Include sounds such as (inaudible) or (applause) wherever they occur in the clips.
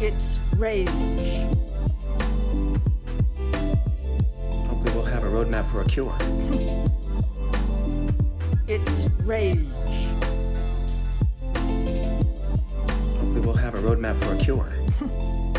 It's rage. Hopefully, we'll have a roadmap for a cure. (laughs) It's rage. Hopefully, we'll have a roadmap for a cure. (laughs)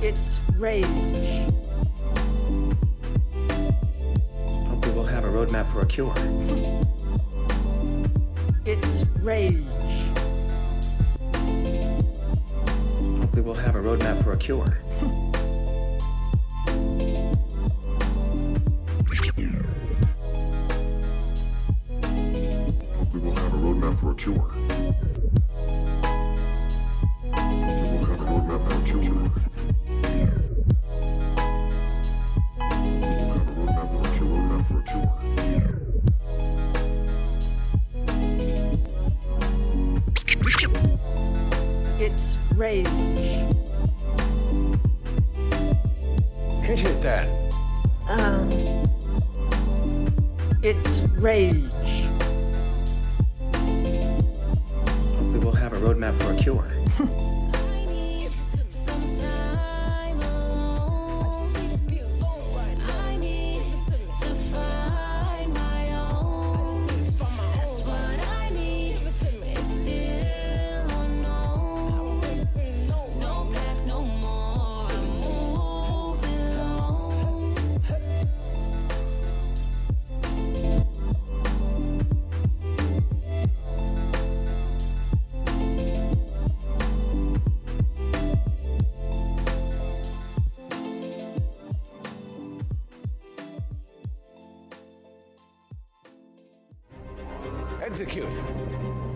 It's rage. Hopefully, we'll have a roadmap for a cure. It's rage. Hopefully, we'll have a roadmap for a cure. (laughs) We will have a roadmap for a cure. We will have a roadmap for a cure. We will have a roadmap for a cure. Roadmap for a cure. It's rage. Hit that. Um. It's rage. Roadmap for a cure. (laughs) Execute.